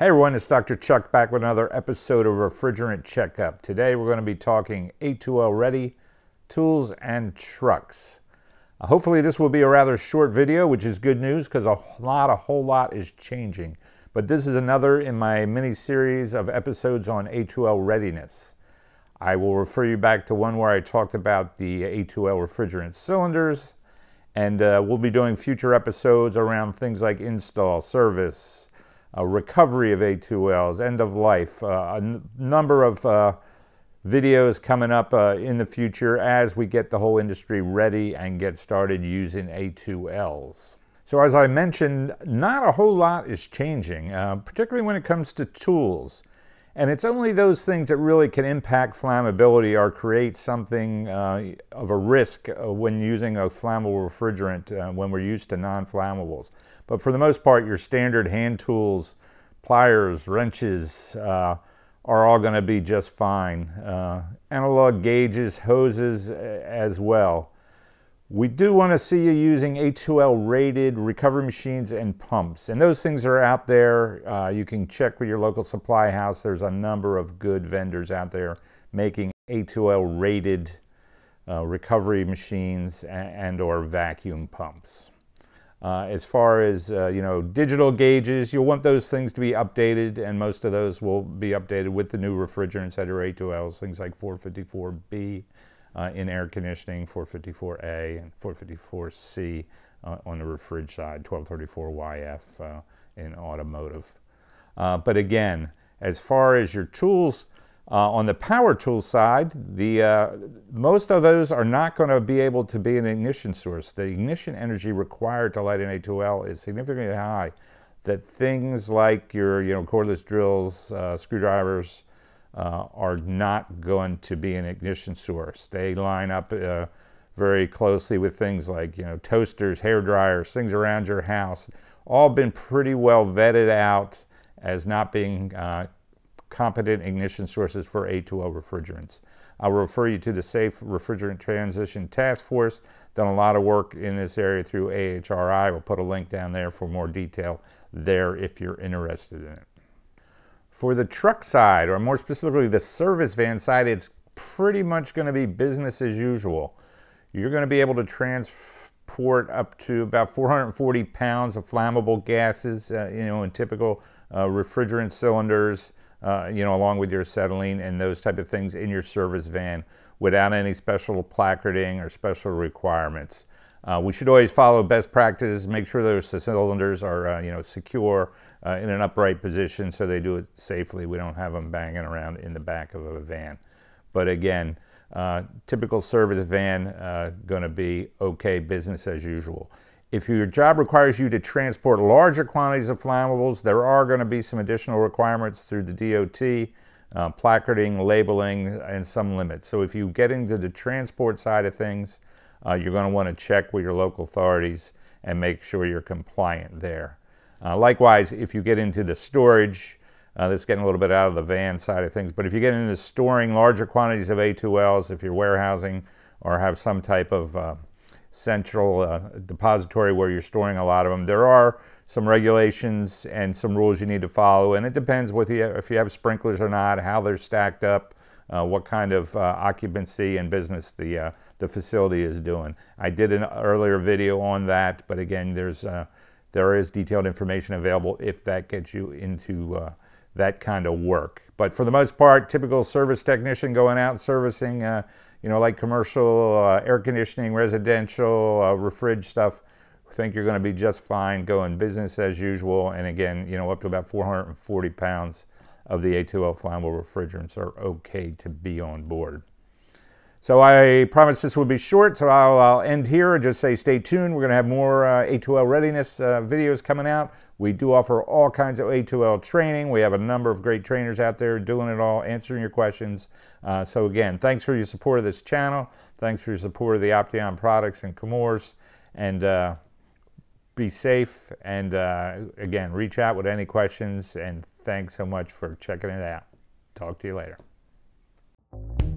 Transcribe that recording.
Hey everyone, it's Dr. Chuck back with another episode of Refrigerant Checkup. Today we're going to be talking A2L ready tools and trucks. Uh, hopefully this will be a rather short video, which is good news because a lot, a whole lot is changing. But this is another in my mini series of episodes on A2L readiness. I will refer you back to one where I talked about the A2L refrigerant cylinders, and uh, we'll be doing future episodes around things like install, service, uh, recovery of A2Ls, end of life, uh, a number of uh, videos coming up uh, in the future as we get the whole industry ready and get started using A2Ls. So, as I mentioned, not a whole lot is changing, particularly when it comes to tools. And it's only those things that really can impact flammability or create something uh, of a risk uh, when using a flammable refrigerant uh, when we're used to non flammables. But for the most part, your standard hand tools, pliers, wrenches, uh, are all going to be just fine. Uh, analog gauges, hoses as well. We do want to see you using A2L rated recovery machines and pumps. And those things are out there. Uh, you can check with your local supply house. There's a number of good vendors out there making A2L rated uh, recovery machines and, and, or vacuum pumps. Uh, as far as uh, you know, digital gauges, you'll want those things to be updated, and most of those will be updated with the new refrigerants that are A2Ls, things like 454B, uh, in air conditioning, 454A and 454C uh, on the refrigerant side, 1234YF uh, in automotive. Uh, but again, as far as your tools, uh, on the power tool side, the, uh, most of those are not going to be able to be an ignition source. The ignition energy required to light an A2L is significantly high. That things like your you know, cordless drills, screwdrivers, uh, are not going to be an ignition source. They line up uh, very closely with things like you know toasters, hair dryers, things around your house. All been pretty well vetted out as not being uh, competent ignition sources for A2L refrigerants. I'll refer you to the Safe Refrigerant Transition Task Force. Done a lot of work in this area through AHRI. We'll put a link down there for more detail there if you're interested in it. For the truck side, or more specifically the service van side, it's pretty much going to be business as usual. You're going to be able to transport up to about 440 pounds of flammable gases, uh, you know, in typical uh, refrigerant cylinders, uh, you know, along with your acetylene and those type of things in your service van without any special placarding or special requirements. Uh, we should always follow best practices, make sure those cylinders are uh, you know secure uh, in an upright position so they do it safely. We don't have them banging around in the back of a van. But again, uh, typical service van uh, going to be okay, business as usual. If your job requires you to transport larger quantities of flammables, there are going to be some additional requirements through the DOT, uh, placarding, labeling, and some limits. So if you get into the transport side of things, uh, you're going to want to check with your local authorities and make sure you're compliant there. Uh, likewise, if you get into the storage, uh, that's getting a little bit out of the van side of things, but if you get into storing larger quantities of A2Ls, if you're warehousing or have some type of uh, central uh, depository where you're storing a lot of them, there are some regulations and some rules you need to follow, and it depends with you, if you have sprinklers or not, how they're stacked up, uh, what kind of uh, occupancy and business the, uh, the facility is doing. I did an earlier video on that, but again, there's, uh, there is detailed information available if that gets you into uh, that kind of work. But for the most part, typical service technician going out servicing, uh, you know, like commercial, air conditioning, residential, refrig stuff, think you're going to be just fine going business as usual. And again, you know, up to about 440 pounds of the A2L flammable refrigerants are okay to be on board. So I promised this would be short, so I'll, I'll end here just say stay tuned. We're going to have more uh, A2L readiness uh, videos coming out. We do offer all kinds of A2L training. We have a number of great trainers out there doing it all, answering your questions. Uh, so again, thanks for your support of this channel. Thanks for your support of the Opteon products and Chemours. And uh, be safe. And uh, again, reach out with any questions. And thanks so much for checking it out. Talk to you later.